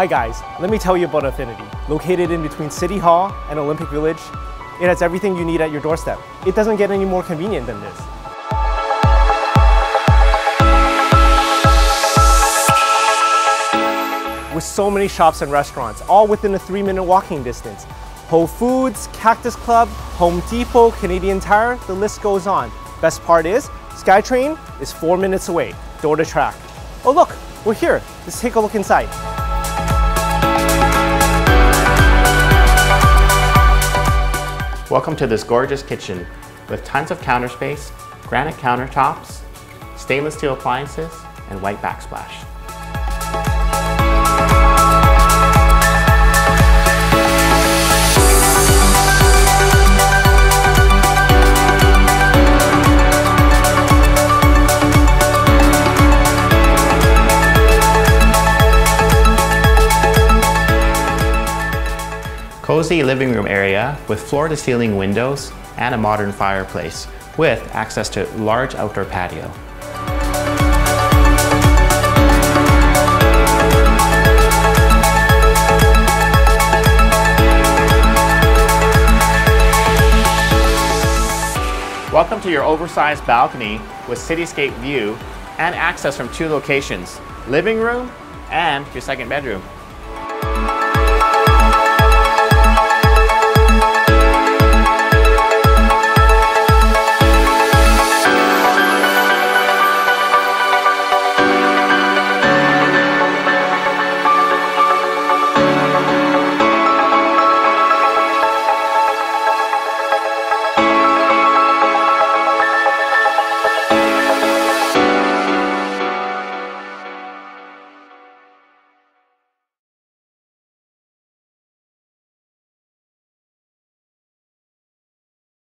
Hi guys, let me tell you about Affinity. Located in between City Hall and Olympic Village, it has everything you need at your doorstep. It doesn't get any more convenient than this. With so many shops and restaurants, all within a three minute walking distance. Whole Foods, Cactus Club, Home Depot, Canadian Tire, the list goes on. Best part is, SkyTrain is four minutes away, door to track. Oh look, we're here. Let's take a look inside. Welcome to this gorgeous kitchen with tons of counter space, granite countertops, stainless steel appliances, and white backsplash. Cozy living room area with floor-to-ceiling windows and a modern fireplace with access to large outdoor patio. Welcome to your oversized balcony with cityscape view and access from two locations, living room and your second bedroom.